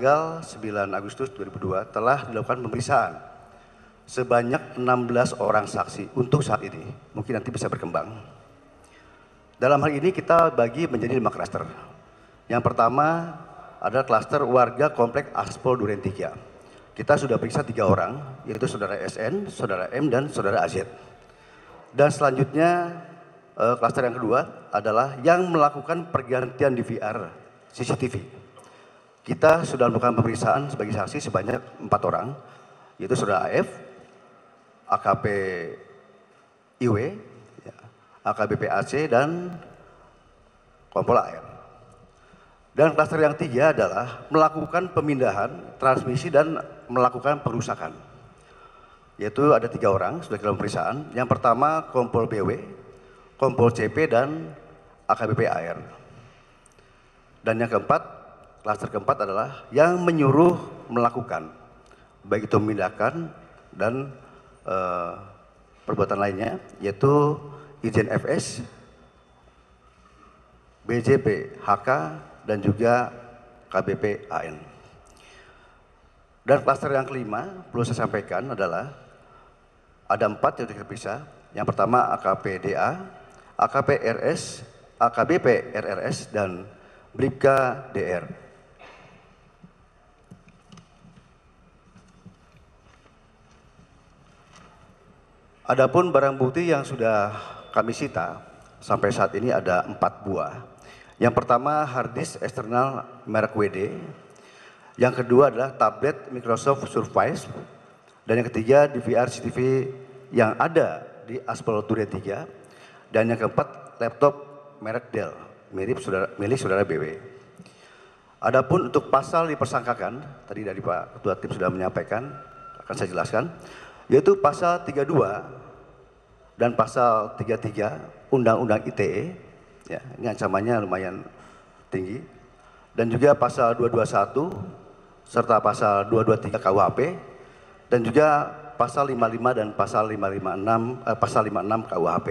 tanggal 9 Agustus 2002 telah dilakukan pemeriksaan sebanyak 16 orang saksi untuk saat ini. Mungkin nanti bisa berkembang. Dalam hal ini kita bagi menjadi lima klaster. Yang pertama adalah klaster warga komplek Aspol Duren 3. Kita sudah periksa tiga orang, yaitu saudara SN, saudara M, dan saudara AZ. Dan selanjutnya eh, klaster yang kedua adalah yang melakukan pergantian DVR CCTV. Kita sudah melakukan pemeriksaan sebagai saksi sebanyak empat orang, yaitu saudara AF, AKP IW, ya, AKBP AC, dan Kompol AR. Dan klaster yang tiga adalah melakukan pemindahan, transmisi, dan melakukan perusakan. Yaitu ada tiga orang sudah kita pemeriksaan. Yang pertama Kompol BW, Kompol CP, dan AKBP AR. Dan yang keempat Klaster keempat adalah yang menyuruh melakukan, baik itu memindahkan dan uh, perbuatan lainnya, yaitu izin FS, BJP, HK, dan juga KBP AN. Dan klaster yang kelima, perlu saya sampaikan adalah ada empat yang bisa. Yang pertama AKP DA, AKP RS, AKBP RRS, dan Bribka DR. Adapun barang bukti yang sudah kami sita sampai saat ini ada empat buah. Yang pertama hard disk eksternal merek WD. Yang kedua adalah tablet Microsoft Surface. Dan yang ketiga DVR CCTV yang ada di Aspel Duren 3. Dan yang keempat laptop merek Dell mirip saudara, milik saudara BW. Adapun untuk pasal dipersangkakan, tadi dari Pak Ketua Tim sudah menyampaikan, akan saya jelaskan, yaitu pasal 32 dan pasal 33 Undang-Undang ITE, ya, ini ancamannya lumayan tinggi, dan juga pasal 221 serta pasal 223 KUHP, dan juga pasal 55 dan pasal 556 eh, pasal 56 KUHP.